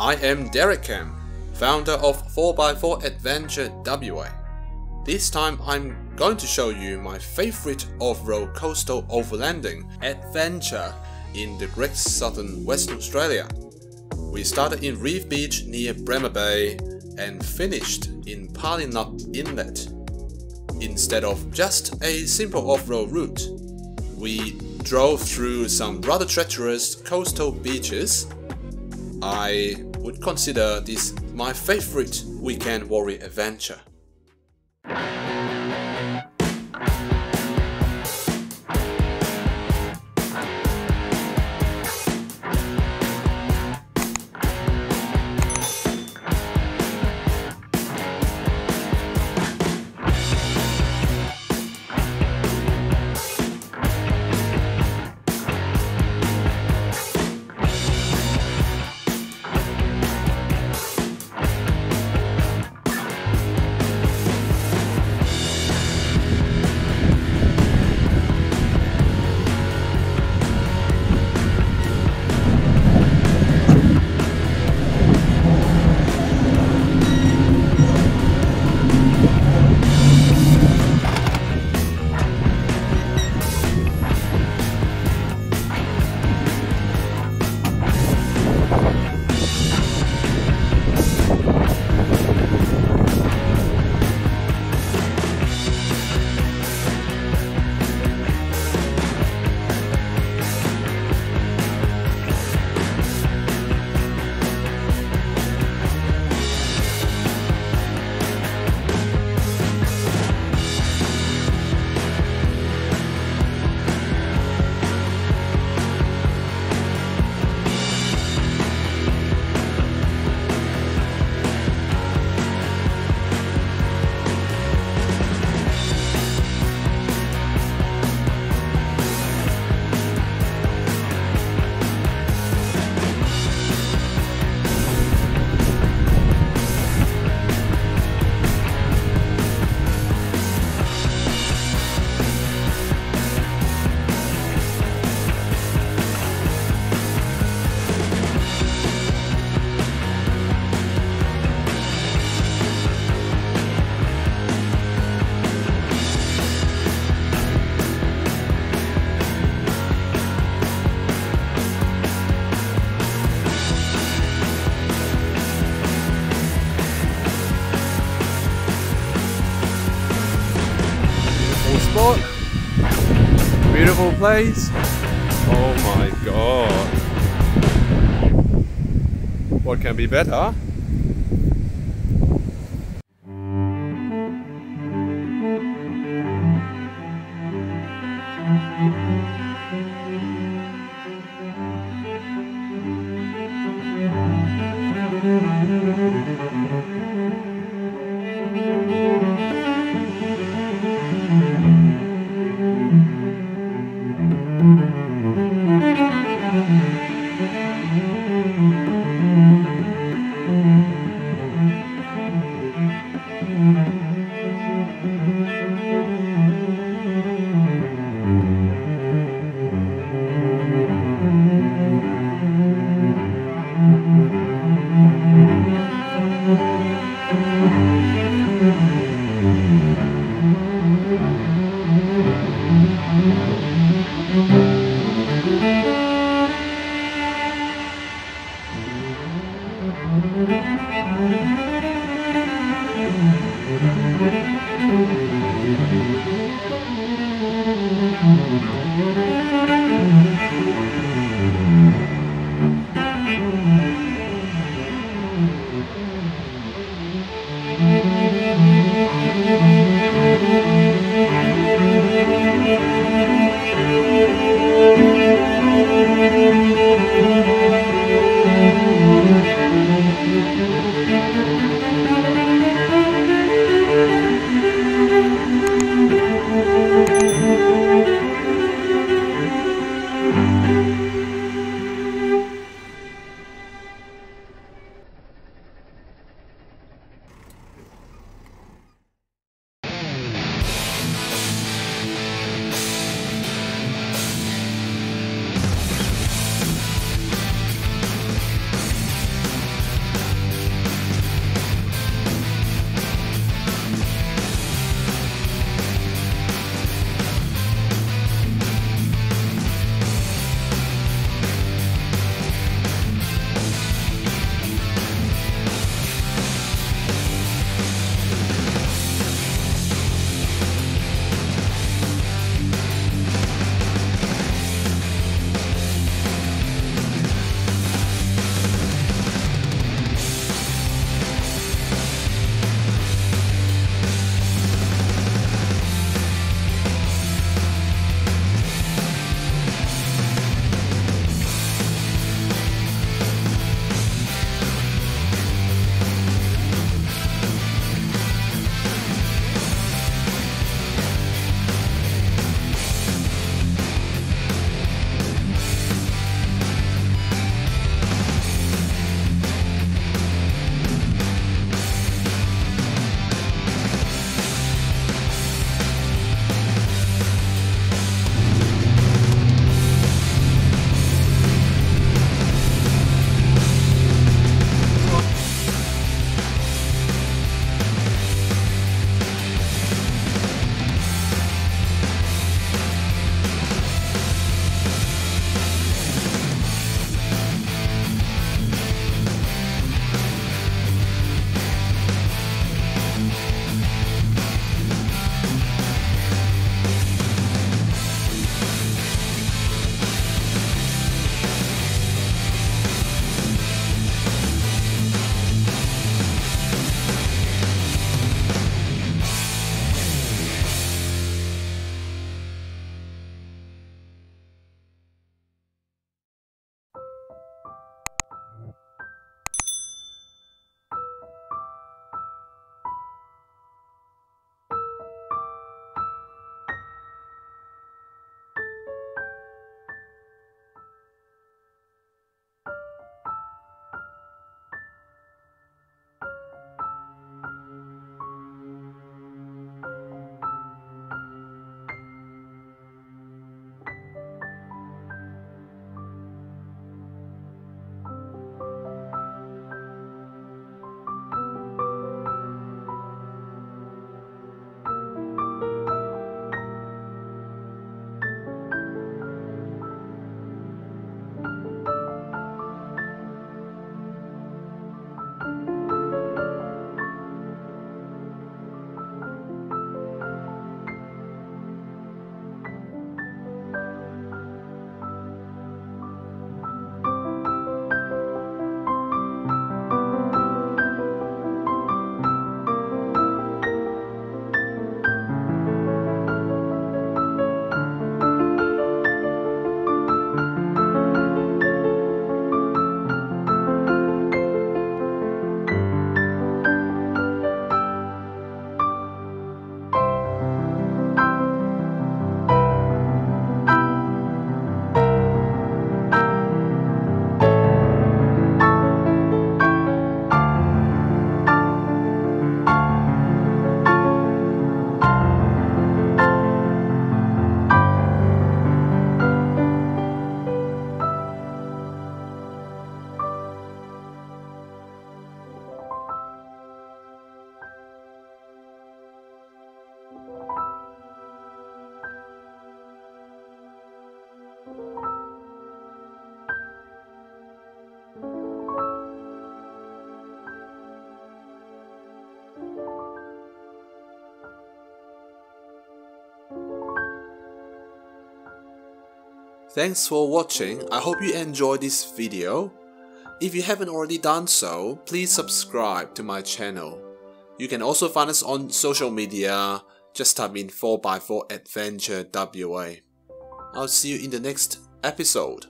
I am Derek Cam, founder of 4x4 Adventure WA. This time I'm going to show you my favorite off-road coastal overlanding adventure in the Great Southern Western Australia. We started in Reef Beach near Bremer Bay and finished in Pallinup Inlet. Instead of just a simple off-road route, we drove through some rather treacherous coastal beaches. I would consider this my favorite weekend warrior adventure. Place. Oh my god. What can be better? Thanks for watching, I hope you enjoyed this video. If you haven't already done so, please subscribe to my channel. You can also find us on social media, just type in 4x4 Adventure WA. I'll see you in the next episode.